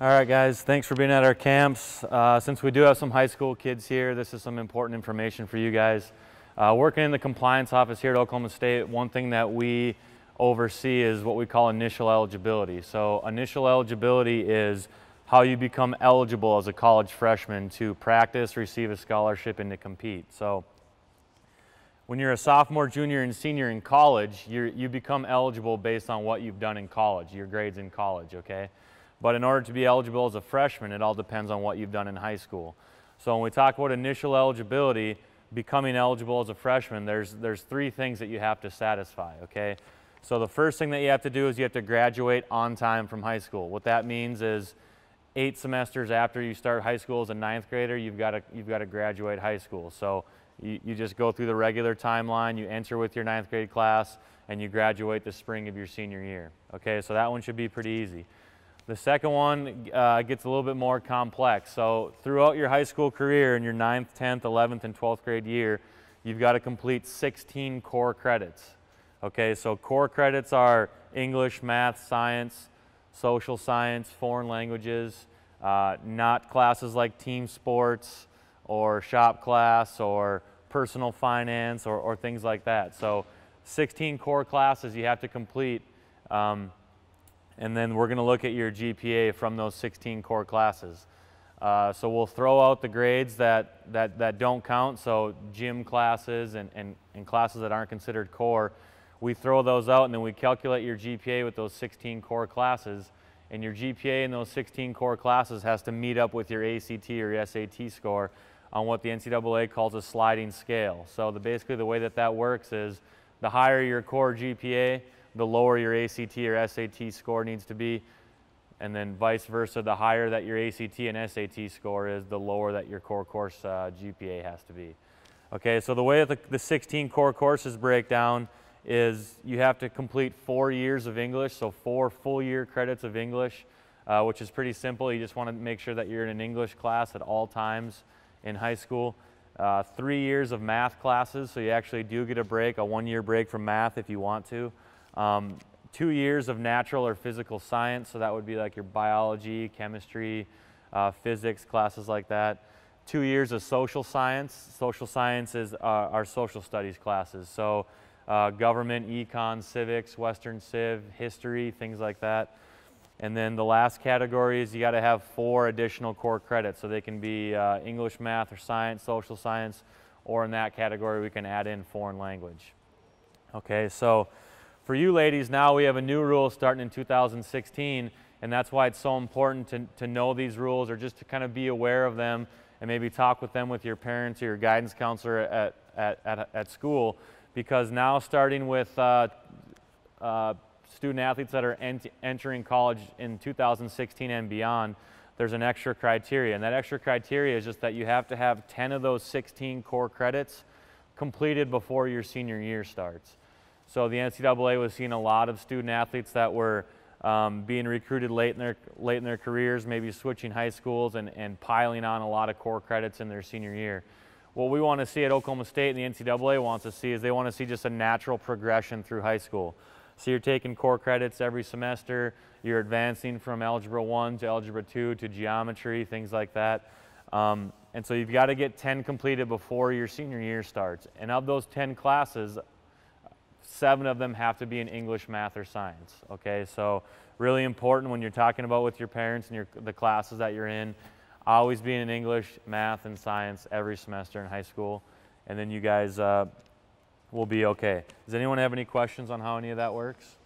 All right, guys, thanks for being at our camps. Uh, since we do have some high school kids here, this is some important information for you guys. Uh, working in the compliance office here at Oklahoma State, one thing that we oversee is what we call initial eligibility. So initial eligibility is how you become eligible as a college freshman to practice, receive a scholarship, and to compete. So when you're a sophomore, junior, and senior in college, you become eligible based on what you've done in college, your grades in college, okay? But in order to be eligible as a freshman, it all depends on what you've done in high school. So when we talk about initial eligibility, becoming eligible as a freshman, there's, there's three things that you have to satisfy, okay? So the first thing that you have to do is you have to graduate on time from high school. What that means is eight semesters after you start high school as a ninth grader, you've got to, you've got to graduate high school. So you, you just go through the regular timeline, you enter with your ninth grade class, and you graduate the spring of your senior year. Okay, so that one should be pretty easy. The second one uh, gets a little bit more complex. So throughout your high school career in your 9th, 10th, 11th, and 12th grade year, you've got to complete 16 core credits. Okay, so core credits are English, math, science, social science, foreign languages, uh, not classes like team sports or shop class or personal finance or, or things like that. So 16 core classes you have to complete um, and then we're going to look at your GPA from those 16 core classes. Uh, so we'll throw out the grades that, that, that don't count, so gym classes and, and, and classes that aren't considered core. We throw those out and then we calculate your GPA with those 16 core classes. And your GPA in those 16 core classes has to meet up with your ACT or SAT score on what the NCAA calls a sliding scale. So the, basically the way that that works is the higher your core GPA, the lower your ACT or SAT score needs to be. And then vice versa, the higher that your ACT and SAT score is, the lower that your core course uh, GPA has to be. Okay, so the way that the, the 16 core courses break down is you have to complete four years of English, so four full year credits of English, uh, which is pretty simple. You just want to make sure that you're in an English class at all times in high school. Uh, three years of math classes, so you actually do get a break, a one year break from math if you want to. Um, two years of natural or physical science, so that would be like your biology, chemistry, uh, physics, classes like that. Two years of social science. Social science is uh, our social studies classes, so uh, government, econ, civics, Western Civ, history, things like that. And then the last category is you got to have four additional core credits, so they can be uh, English, math, or science, social science, or in that category we can add in foreign language. Okay, so for you ladies, now we have a new rule starting in 2016, and that's why it's so important to, to know these rules or just to kind of be aware of them and maybe talk with them with your parents or your guidance counselor at, at, at, at school. Because now, starting with uh, uh, student athletes that are ent entering college in 2016 and beyond, there's an extra criteria. And that extra criteria is just that you have to have 10 of those 16 core credits completed before your senior year starts. So the NCAA was seeing a lot of student athletes that were um, being recruited late in their late in their careers, maybe switching high schools and, and piling on a lot of core credits in their senior year. What we want to see at Oklahoma State and the NCAA wants to see is they want to see just a natural progression through high school. So you're taking core credits every semester, you're advancing from Algebra 1 to Algebra 2 to geometry, things like that. Um, and so you've got to get 10 completed before your senior year starts. And of those 10 classes, seven of them have to be in English, math, or science. Okay, so really important when you're talking about with your parents and your, the classes that you're in, always being in English, math, and science every semester in high school, and then you guys uh, will be okay. Does anyone have any questions on how any of that works?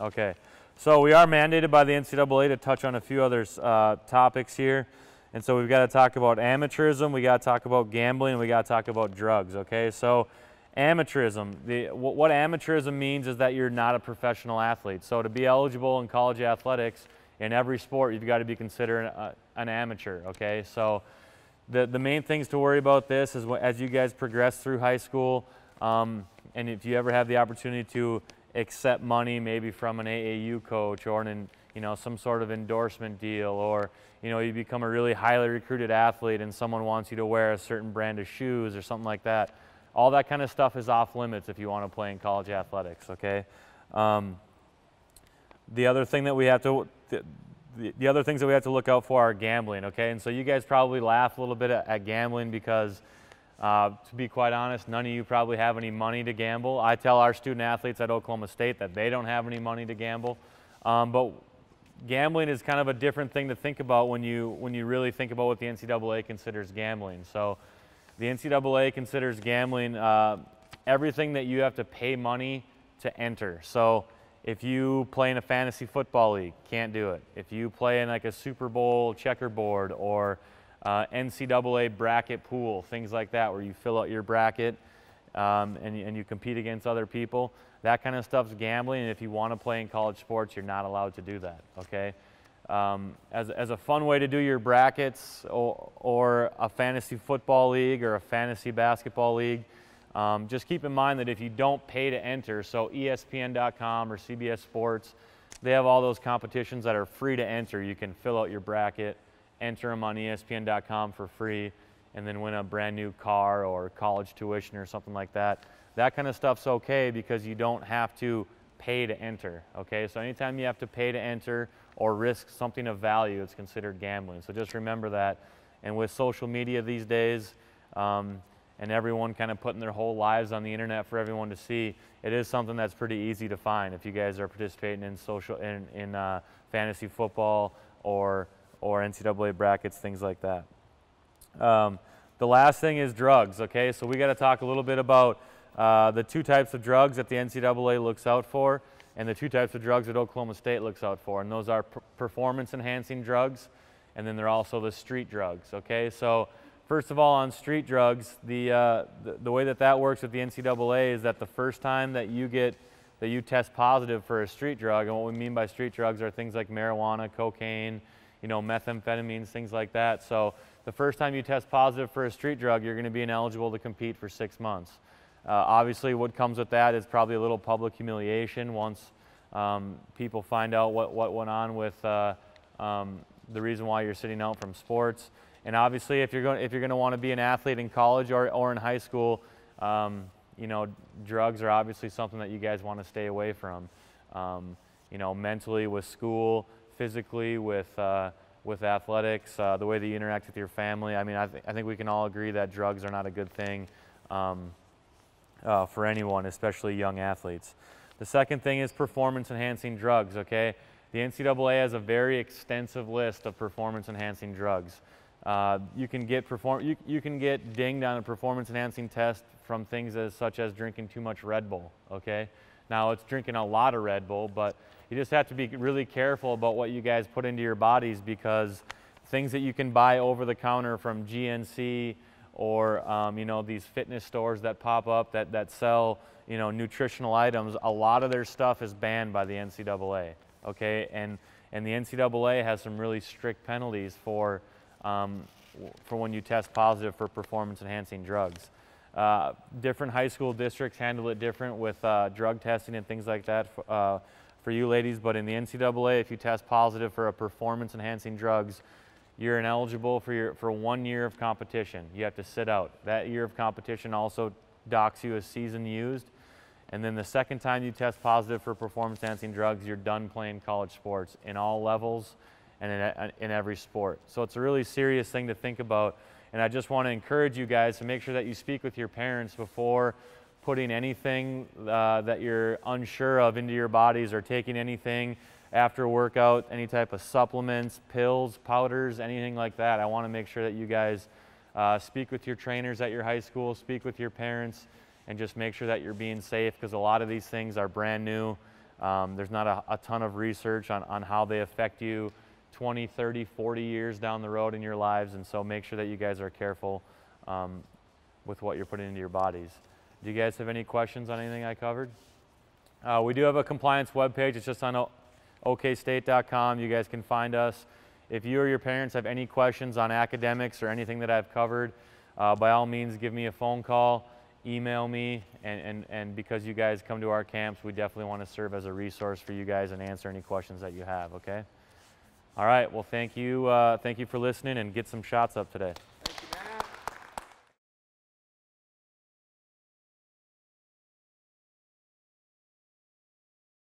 Okay, so we are mandated by the NCAA to touch on a few other uh, topics here. And so we've got to talk about amateurism, we got to talk about gambling, we got to talk about drugs, okay? So Amateurism. The, what amateurism means is that you're not a professional athlete. So to be eligible in college athletics, in every sport, you've got to be considered a, an amateur, okay? So the, the main things to worry about this is as you guys progress through high school, um, and if you ever have the opportunity to accept money maybe from an AAU coach or an, you know, some sort of endorsement deal or, you know, you become a really highly recruited athlete and someone wants you to wear a certain brand of shoes or something like that all that kind of stuff is off limits if you want to play in college athletics, okay? Um, the other thing that we have to, the, the, the other things that we have to look out for are gambling, okay? And so you guys probably laugh a little bit at, at gambling because, uh, to be quite honest, none of you probably have any money to gamble. I tell our student athletes at Oklahoma State that they don't have any money to gamble. Um, but gambling is kind of a different thing to think about when you, when you really think about what the NCAA considers gambling. So the NCAA considers gambling uh, everything that you have to pay money to enter. So if you play in a fantasy football league, can't do it. If you play in like a Super Bowl checkerboard or uh, NCAA bracket pool, things like that, where you fill out your bracket um, and, and you compete against other people, that kind of stuff's gambling. And if you want to play in college sports, you're not allowed to do that, okay? Um, as, as a fun way to do your brackets or, or a fantasy football league or a fantasy basketball league, um, just keep in mind that if you don't pay to enter, so ESPN.com or CBS Sports, they have all those competitions that are free to enter. You can fill out your bracket, enter them on ESPN.com for free, and then win a brand new car or college tuition or something like that. That kind of stuff's okay because you don't have to pay to enter. Okay, so anytime you have to pay to enter or risk something of value, it's considered gambling. So just remember that. And with social media these days, um, and everyone kind of putting their whole lives on the internet for everyone to see, it is something that's pretty easy to find if you guys are participating in social in, in uh, fantasy football or or NCAA brackets, things like that. Um, the last thing is drugs. Okay, so we got to talk a little bit about uh, the two types of drugs that the NCAA looks out for, and the two types of drugs that Oklahoma State looks out for, and those are performance-enhancing drugs, and then they're also the street drugs. Okay, so First of all, on street drugs, the, uh, the, the, way that that works with the NCAA is that the first time that you get, that you test positive for a street drug, and what we mean by street drugs are things like marijuana, cocaine, you know, methamphetamines, things like that. So the first time you test positive for a street drug, you're going to be ineligible to compete for six months. Uh, obviously, what comes with that is probably a little public humiliation once um, people find out what, what went on with uh, um, the reason why you're sitting out from sports. And obviously, if you're going, if you're going to want to be an athlete in college or, or in high school, um, you know, drugs are obviously something that you guys want to stay away from. Um, you know, mentally with school, physically with, uh, with athletics, uh, the way that you interact with your family. I mean, I, th I, think we can all agree that drugs are not a good thing um, uh, for anyone, especially young athletes. The second thing is performance enhancing drugs, okay? The NCAA has a very extensive list of performance enhancing drugs. Uh, you can get perform you, you can get dinged on a performance enhancing test from things as such as drinking too much Red Bull. Okay, now it's drinking a lot of Red Bull, but you just have to be really careful about what you guys put into your bodies because things that you can buy over the counter from GNC or um, you know these fitness stores that pop up that, that sell you know nutritional items, a lot of their stuff is banned by the NCAA. Okay, and and the NCAA has some really strict penalties for um, for when you test positive for performance enhancing drugs. Uh, different high school districts handle it different with uh, drug testing and things like that for, uh, for you ladies, but in the NCAA, if you test positive for a performance enhancing drugs, you're ineligible for, your, for one year of competition. You have to sit out. That year of competition also docks you as season used. And then the second time you test positive for performance enhancing drugs, you're done playing college sports in all levels and in, in every sport. So it's a really serious thing to think about. And I just want to encourage you guys to make sure that you speak with your parents before putting anything uh, that you're unsure of into your bodies or taking anything after workout, any type of supplements, pills, powders, anything like that. I want to make sure that you guys uh, speak with your trainers at your high school, speak with your parents, and just make sure that you're being safe because a lot of these things are brand new. Um, there's not a, a ton of research on, on how they affect you 20, 30, 40 years down the road in your lives. And so make sure that you guys are careful um, with what you're putting into your bodies. Do you guys have any questions on anything I covered? Uh, we do have a compliance webpage. It's just on okstate.com. You guys can find us. If you or your parents have any questions on academics or anything that I've covered, uh, by all means, give me a phone call, email me, and, and, and because you guys come to our camps, we definitely want to serve as a resource for you guys and answer any questions that you have, okay? All right. Well, thank you. Uh, thank you for listening and get some shots up today.